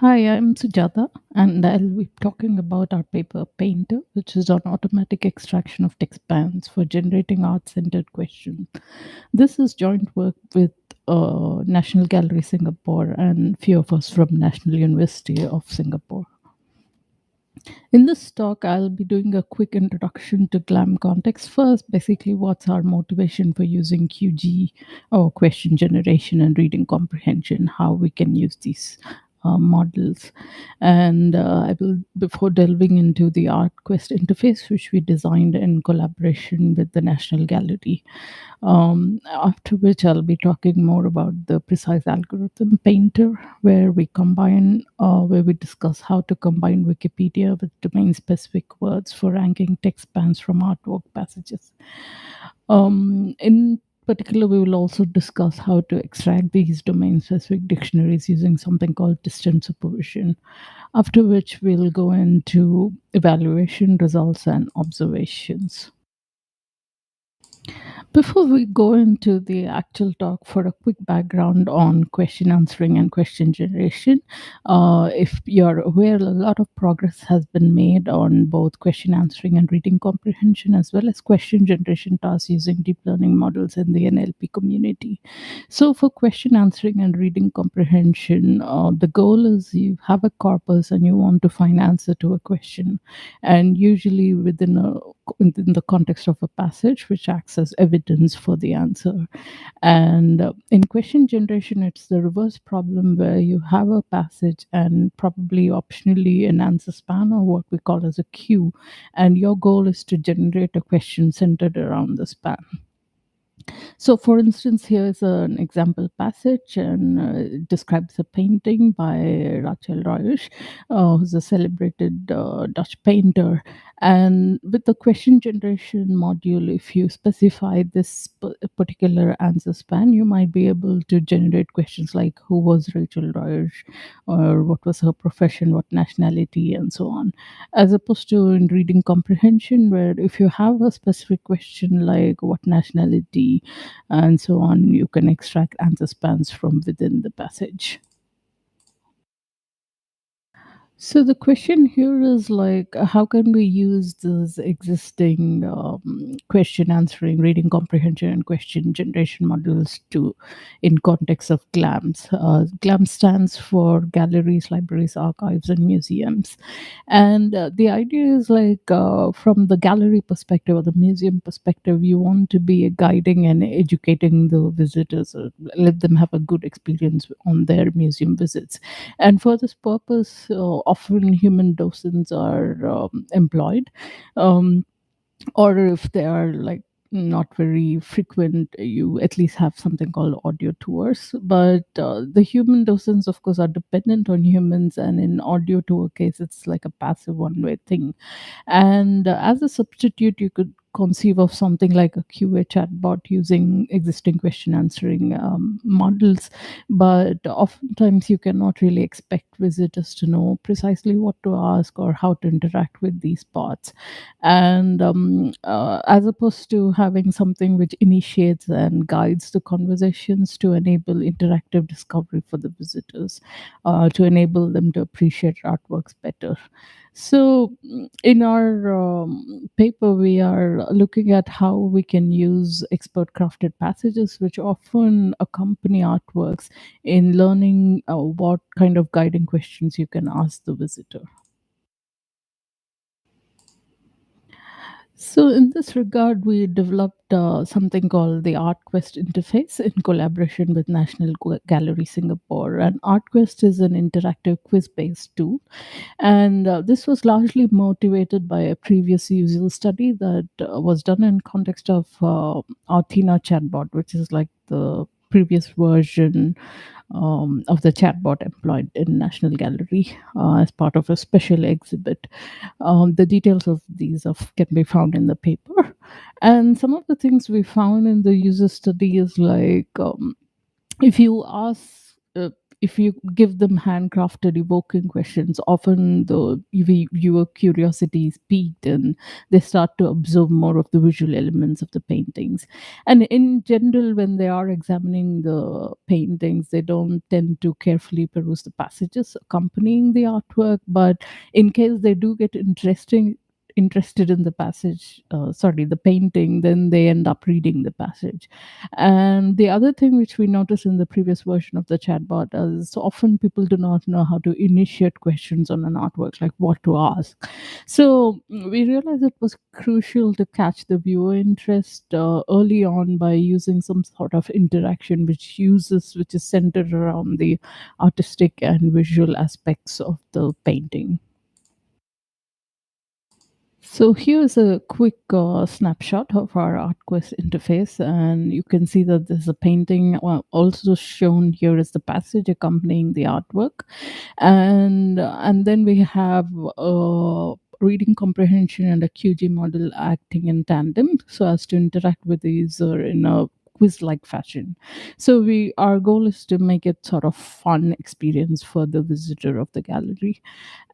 Hi, I'm Sujatha, and I'll be talking about our paper Painter, which is on automatic extraction of text spans for generating art centered questions. This is joint work with uh, National Gallery Singapore and few of us from National University of Singapore. In this talk, I'll be doing a quick introduction to GLAM context first. Basically, what's our motivation for using QG or question generation and reading comprehension, how we can use these models. And uh, I will, before delving into the ArtQuest interface, which we designed in collaboration with the National Gallery, um, after which I'll be talking more about the precise algorithm painter, where we combine, uh, where we discuss how to combine Wikipedia with domain specific words for ranking text spans from artwork passages. Um, in particular, we will also discuss how to extract these domain specific dictionaries using something called distant supervision. After which, we'll go into evaluation results and observations. Before we go into the actual talk, for a quick background on question answering and question generation, uh, if you're aware, a lot of progress has been made on both question answering and reading comprehension, as well as question generation tasks using deep learning models in the NLP community. So, for question answering and reading comprehension, uh, the goal is you have a corpus and you want to find answer to a question, and usually within a within the context of a passage, which acts as evidence for the answer. And uh, in question generation, it's the reverse problem where you have a passage and probably optionally an answer span or what we call as a cue, and your goal is to generate a question centered around the span. So, for instance, here's an example passage and uh, describes a painting by Rachel Ruysch, uh, who's a celebrated uh, Dutch painter. And with the question generation module, if you specify this particular answer span, you might be able to generate questions like who was Rachel Ruysch, or what was her profession, what nationality, and so on as opposed to in reading comprehension where if you have a specific question like what nationality and so on. You can extract answer spans from within the passage so the question here is like, uh, how can we use those existing um, question answering, reading comprehension, and question generation modules to, in context of GLAMS? Uh, GLAMS stands for galleries, libraries, archives, and museums. And uh, the idea is like, uh, from the gallery perspective or the museum perspective, you want to be guiding and educating the visitors, or let them have a good experience on their museum visits. And for this purpose, uh, often human docents are um, employed, um, or if they are like not very frequent, you at least have something called audio tours. But uh, the human docents, of course, are dependent on humans, and in audio tour case, it's like a passive one-way thing. And uh, as a substitute, you could conceive of something like a QA chatbot using existing question answering um, models. But oftentimes, you cannot really expect visitors to know precisely what to ask or how to interact with these bots. And um, uh, as opposed to having something which initiates and guides the conversations to enable interactive discovery for the visitors, uh, to enable them to appreciate artworks better. So, in our um, paper, we are looking at how we can use expert crafted passages, which often accompany artworks, in learning uh, what kind of guiding questions you can ask the visitor. So, in this regard, we developed uh, something called the ArtQuest interface in collaboration with National Gallery Singapore. And ArtQuest is an interactive quiz based tool. And uh, this was largely motivated by a previous user study that uh, was done in context of uh, Artina chatbot, which is like the previous version um, of the chatbot employed in National Gallery uh, as part of a special exhibit. Um, the details of these can be found in the paper. And some of the things we found in the user study is like um, if you ask uh, if you give them handcrafted evoking questions often the viewer curiosity is piqued and they start to observe more of the visual elements of the paintings. And in general when they are examining the paintings they don't tend to carefully peruse the passages accompanying the artwork but in case they do get interesting interested in the passage uh, sorry the painting then they end up reading the passage. And the other thing which we noticed in the previous version of the chatbot is often people do not know how to initiate questions on an artwork like what to ask. So mm, we realized it was crucial to catch the viewer interest uh, early on by using some sort of interaction which uses which is centered around the artistic and visual aspects of the painting so here's a quick uh, snapshot of our ArtQuest interface, and you can see that there's a painting. Well, also shown here is the passage accompanying the artwork, and and then we have a reading comprehension and a QG model acting in tandem, so as to interact with the user in a quiz-like fashion. So we our goal is to make it sort of fun experience for the visitor of the gallery.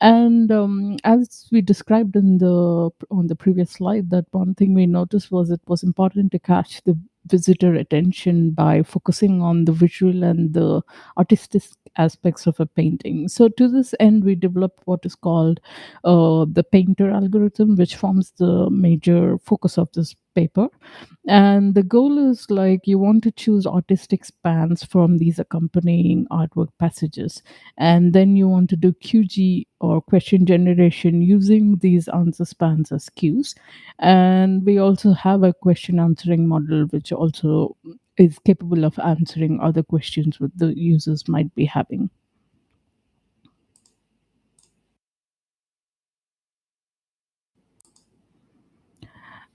And um, as we described in the on the previous slide, that one thing we noticed was it was important to catch the visitor attention by focusing on the visual and the artistic aspects of a painting. So to this end, we developed what is called uh, the painter algorithm, which forms the major focus of this paper. And the goal is like you want to choose artistic spans from these accompanying artwork passages. And then you want to do QG or question generation using these answer spans as cues. And we also have a question answering model, which also is capable of answering other questions that the users might be having.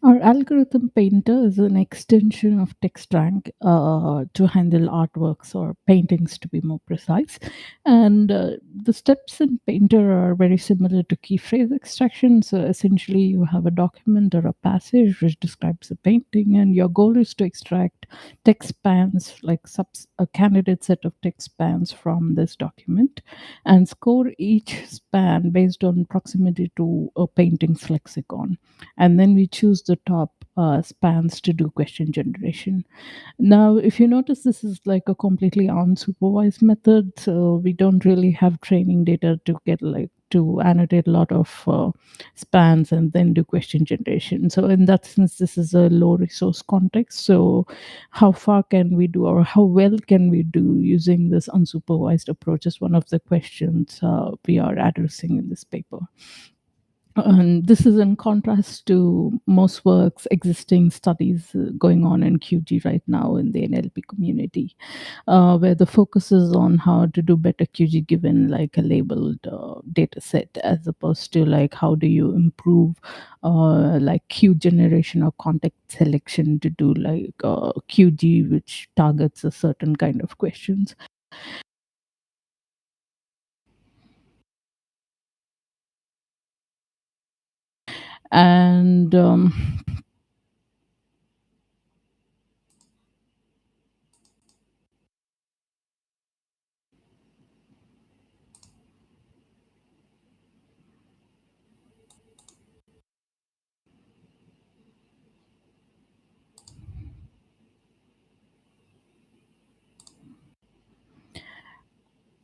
Our algorithm painter is an extension of TextRank uh, to handle artworks or paintings, to be more precise. And uh, the steps in Painter are very similar to key phrase extraction. So essentially, you have a document or a passage which describes a painting, and your goal is to extract text spans, like subs- a candidate set of text spans from this document, and score each span based on proximity to a painting's lexicon. And then we choose the top uh, spans to do question generation. Now, if you notice, this is like a completely unsupervised method. So we don't really have training data to get like to annotate a lot of uh, spans and then do question generation. So in that sense, this is a low resource context. So how far can we do or how well can we do using this unsupervised approach is one of the questions uh, we are addressing in this paper. And this is in contrast to most works, existing studies uh, going on in QG right now in the NLP community, uh, where the focus is on how to do better QG given like a labeled uh, data set, as opposed to like how do you improve uh, like Q generation or context selection to do like uh, QG, which targets a certain kind of questions. And um,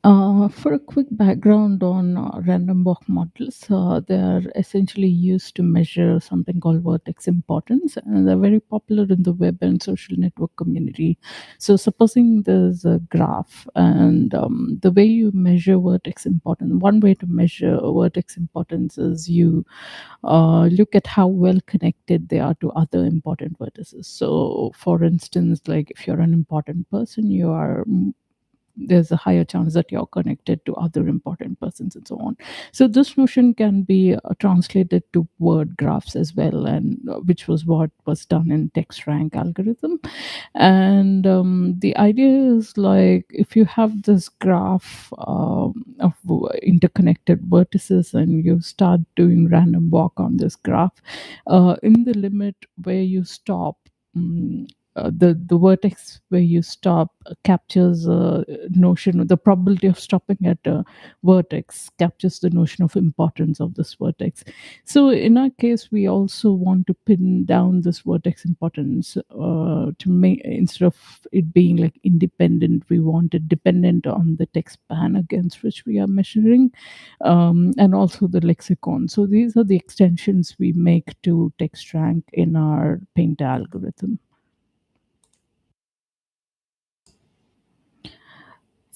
Uh, for a quick background on uh, random walk models, uh, they are essentially used to measure something called vertex importance, and they're very popular in the web and social network community. So, supposing there's a graph, and um, the way you measure vertex importance, one way to measure vertex importance is you uh, look at how well connected they are to other important vertices. So, for instance, like if you're an important person, you are there's a higher chance that you're connected to other important persons and so on. So this notion can be uh, translated to word graphs as well and uh, which was what was done in text rank algorithm. And um, the idea is like if you have this graph um, of interconnected vertices and you start doing random walk on this graph uh, in the limit where you stop um, uh, the the vertex where you stop captures a notion the probability of stopping at a vertex captures the notion of importance of this vertex. So in our case we also want to pin down this vertex importance uh, to make instead of it being like independent we want it dependent on the text span against which we are measuring um, and also the lexicon. So these are the extensions we make to text rank in our paint algorithm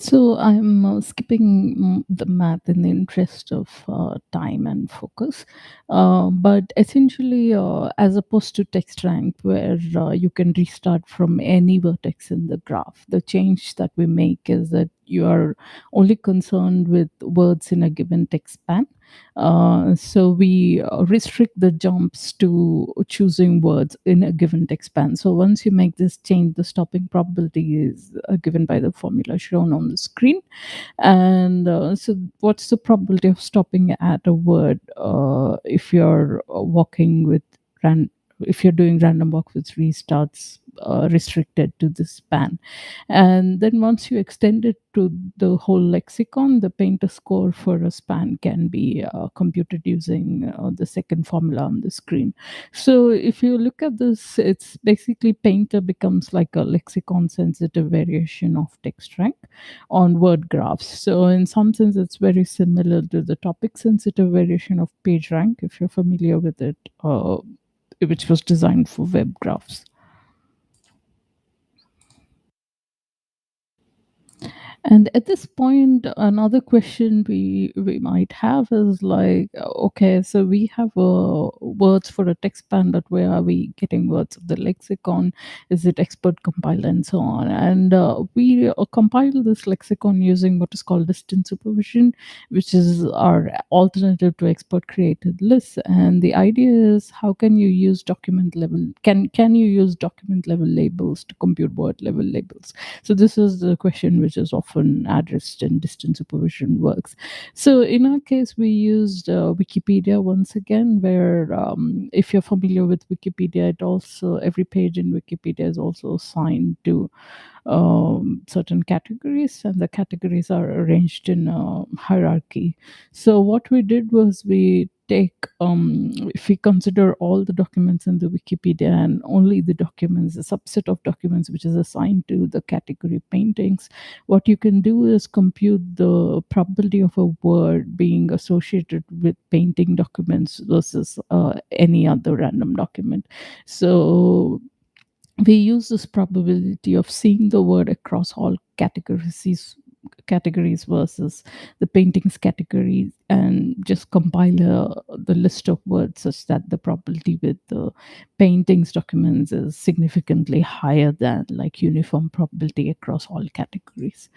So I'm uh, skipping mm, the math in the interest of uh, time and focus. Uh, but essentially, uh, as opposed to text rank, where uh, you can restart from any vertex in the graph, the change that we make is that you are only concerned with words in a given text span. Uh, so we restrict the jumps to choosing words in a given text span. So once you make this change, the stopping probability is uh, given by the formula shown on the screen. And uh, so, what's the probability of stopping at a word uh, if you're walking with ran- if you're doing random walk with restarts uh, restricted to this span. And then once you extend it to the whole lexicon the painter score for a span can be uh, computed using uh, the second formula on the screen. So if you look at this it's basically painter becomes like a lexicon sensitive variation of text rank on word graphs. So in some sense it's very similar to the topic sensitive variation of page rank if you're familiar with it uh, which was designed for web graphs And at this point, another question we we might have is like, okay, so we have uh, words for a text span, but where are we getting words of the lexicon? Is it expert compile and so on? And uh, we uh, compile this lexicon using what is called distant supervision, which is our alternative to expert created lists. And the idea is how can you use document level? Can can you use document level labels to compute word level labels? So this is the question which is often addressed in distant supervision works. So in our case, we used uh, Wikipedia once again, where um, if you're familiar with Wikipedia, it also every page in Wikipedia is also assigned to um, certain categories, and the categories are arranged in a hierarchy. So what we did was we take um, if we consider all the documents in the wikipedia and only the documents a subset of documents which is assigned to the category paintings what you can do is compute the probability of a word being associated with painting documents versus uh, any other random document. So we use this probability of seeing the word across all categories categories versus the paintings category and just compile the list of words such that the probability with the paintings documents is significantly higher than like uniform probability across all categories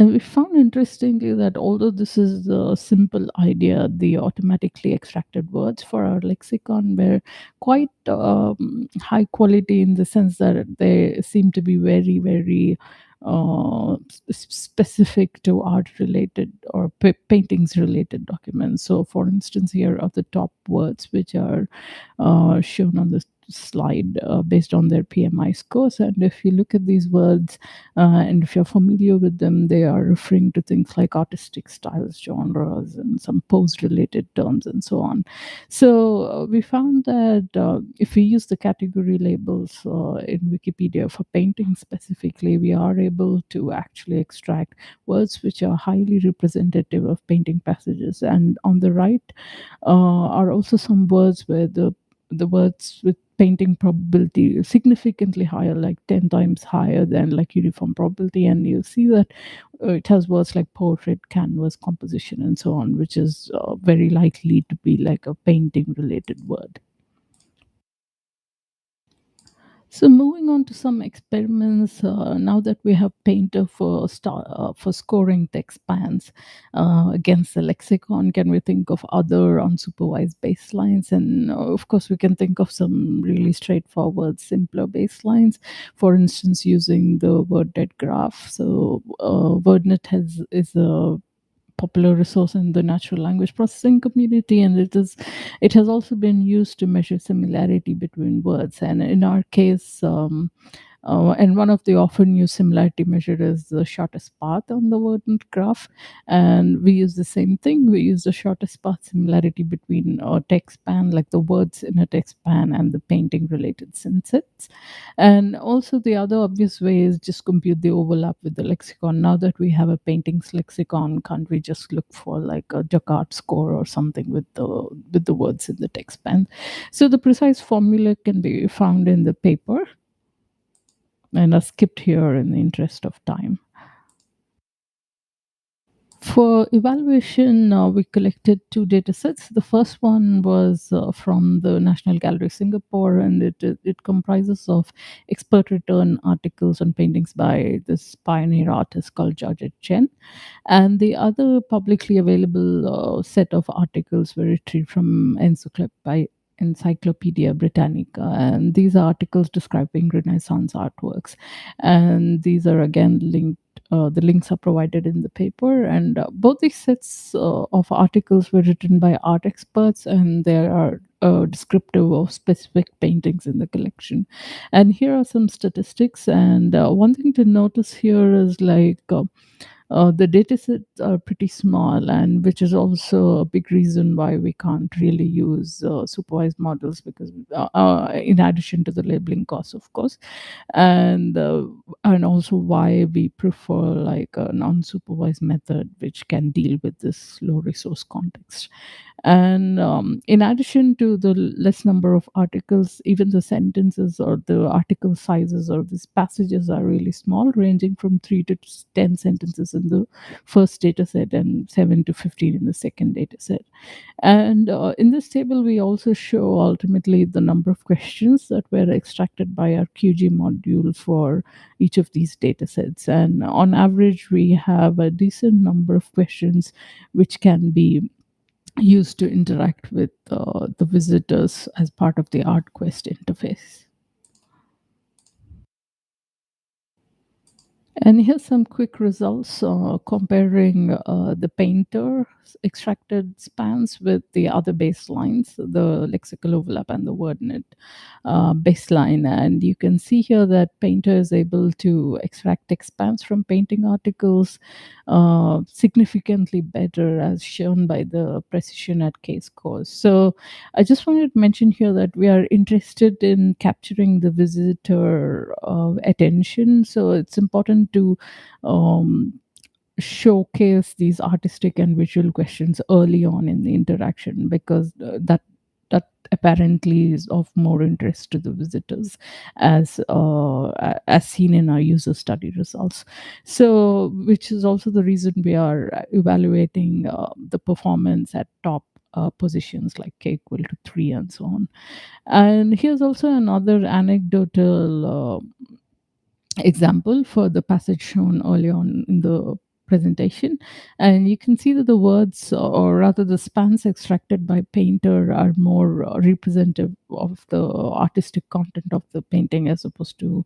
and we found interestingly that although this is a simple idea, the automatically extracted words for our lexicon were quite um, high quality in the sense that they seem to be very, very uh, specific to art related or paintings related documents. So, for instance, here are the top words which are uh, shown on the slide uh, based on their PMI scores. And if you look at these words, uh, and if you're familiar with them, they are referring to things like artistic styles, genres, and some pose related terms, and so on. So uh, we found that uh, if we use the category labels uh, in Wikipedia for painting specifically, we are able to actually extract words which are highly representative of painting passages. And on the right are also some words where the the words with painting probability significantly higher, like 10 times higher than like uniform probability. And you see that uh, it has words like portrait, canvas, composition, and so on, which is uh, very likely to be like a painting related word. So moving on to some experiments, uh, now that we have Painter for star, uh, for scoring text spans uh, against the lexicon, can we think of other unsupervised baselines? And uh, of course, we can think of some really straightforward, simpler baselines. For instance, using the WordNet graph. So uh, WordNet has is a popular resource in the natural language processing community and it is it has also been used to measure similarity between words. And in our case um, uh, and one of the often used similarity measure is the shortest path on the word graph. And we use the same thing. We use the shortest path similarity between a text span, like the words in a text span, and the painting related synsets. And also, the other obvious way is just compute the overlap with the lexicon. Now that we have a paintings lexicon, can't we just look for like a Jaccard score or something with the with the words in the text span? So the precise formula can be found in the paper and I skipped here in the interest of time. For evaluation, uh, we collected two data sets. The first one was uh, from the National Gallery Singapore, and it, it, it, comprises of expert return articles on paintings by this pioneer artist called Georgette Chen. And the other publicly available uh, set of articles were retrieved from Encyclopedia Encyclopedia Britannica, and these are articles describing Renaissance artworks. And these are again linked. Uh, the links are provided in the paper, and uh, both these sets uh, of articles were written by art experts, and there are uh, descriptive of specific paintings in the collection. And here are some statistics. And uh, one thing to notice here is like uh, the data sets are pretty small and which is also a big reason why we can't really use uh, supervised models because uh, uh in addition to the labeling costs of course. And uh, and also why we prefer like a non-supervised method which can deal with this low resource context. And um, in addition to the less number of articles even the sentences or the article sizes or these passages are really small ranging from 3 to 10 sentences in the first data set and 7 to 15 in the second data set and uh, in this table we also show ultimately the number of questions that were extracted by our qg module for each of these data sets and on average we have a decent number of questions which can be used to interact with uh, the visitors as part of the ArtQuest interface. And here's some quick results uh, comparing uh, the painter extracted spans with the other baselines, the lexical overlap and the WordNet uh, baseline. And you can see here that painter is able to extract spans from painting articles uh, significantly better as shown by the precision at k-scores. So I just wanted to mention here that we are interested in capturing the visitor uh, attention. So it's important to um, showcase these artistic and visual questions early on in the interaction because uh, that that apparently is of more interest to the visitors as uh, as seen in our user study results. So which is also the reason we are evaluating uh, the performance at top uh, positions like k equal to 3 and so on. And here's also another anecdotal uh, example for the passage shown early on in the presentation. And you can see that the words or rather the spans extracted by painter are more representative of the artistic content of the painting as opposed to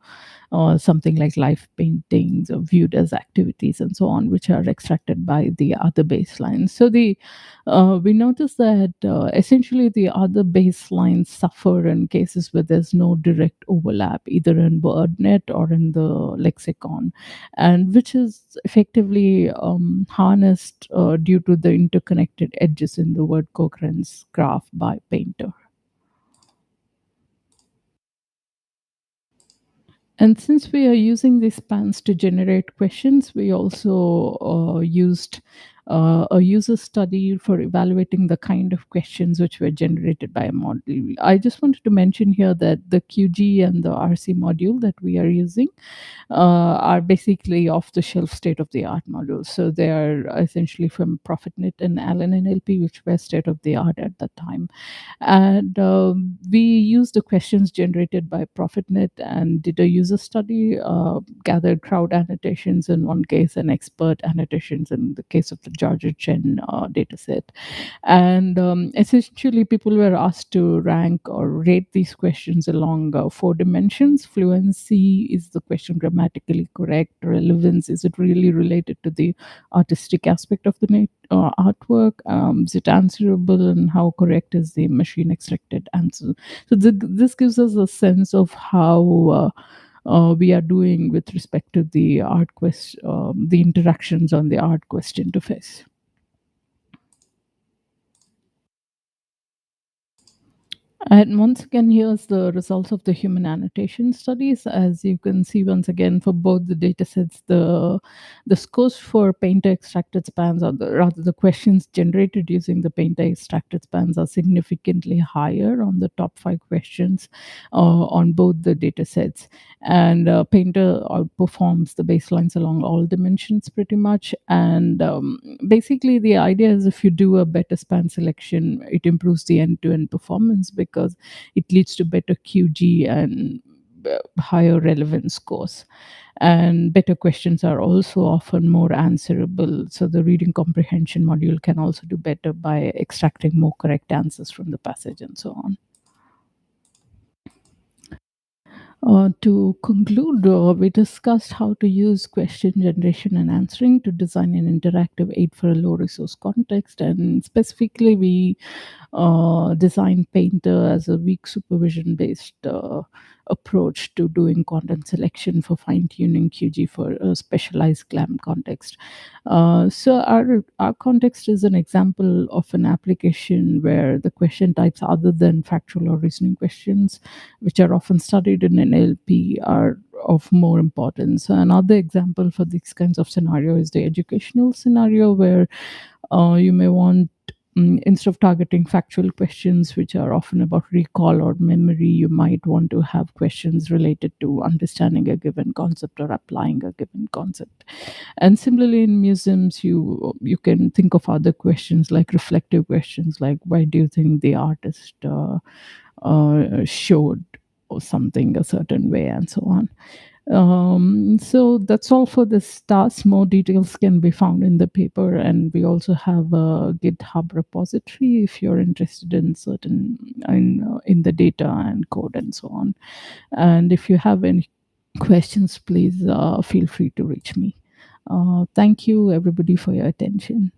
uh, something like life paintings or viewed as activities and so on which are extracted by the other baselines. So the uh, we notice that uh, essentially the other baselines suffer in cases where there's no direct overlap either in wordnet or in the lexicon and which is effectively um, harnessed uh, due to the interconnected edges in the word coherence graph by painter. And since we are using these spans to generate questions, we also uh, used uh, a user study for evaluating the kind of questions which were generated by a model. I just wanted to mention here that the QG and the RC module that we are using uh, are basically off the shelf state of the art modules. So they are essentially from ProphetNet and Allen NLP, which were state of the art at that time. And um, we used the questions generated by ProphetNet and did a user study, uh, gathered crowd annotations in one case and expert annotations in the case of the Georgette Chen uh, dataset. And um, essentially, people were asked to rank or rate these questions along uh, four dimensions. Fluency is the question grammatically correct? Relevance is it really related to the artistic aspect of the uh, artwork? Um, is it answerable? And how correct is the machine extracted answer? So, th- this gives us a sense of how. Uh, uh, we are doing with respect to the art quest, um, the interactions on the art quest interface. And once again, here's the results of the human annotation studies. As you can see, once again, for both the data sets, the, the scores for painter extracted spans, or the, rather the questions generated using the painter extracted spans, are significantly higher on the top five questions uh, on both the data sets. And uh, painter outperforms the baselines along all dimensions pretty much. And um, basically, the idea is if you do a better span selection, it improves the end to end performance because it leads to better QG and uh, higher relevance scores. And better questions are also often more answerable. So the reading comprehension module can also do better by extracting more correct answers from the passage and so on. Uh, to conclude, uh, we discussed how to use question generation and answering to design an interactive aid for a low resource context. And specifically, we uh, designed Painter as a weak supervision based uh, approach to doing content selection for fine tuning QG for a specialized GLAM context. Uh, so, our, our context is an example of an application where the question types, other than factual or reasoning questions, which are often studied in NLP, are of more importance. Another example for these kinds of scenario is the educational scenario where uh, you may want mm, instead of targeting factual questions which are often about recall or memory you might want to have questions related to understanding a given concept or applying a given concept. And similarly in museums you you can think of other questions like reflective questions like why do you think the artist uh, uh, showed something a certain way? and so on um, so that's all for this task. More details can be found in the paper, and we also have a GitHub repository if you're interested in certain in uh, in the data and code and so on. And if you have any questions, please uh, feel free to reach me. Uh, thank you, everybody, for your attention.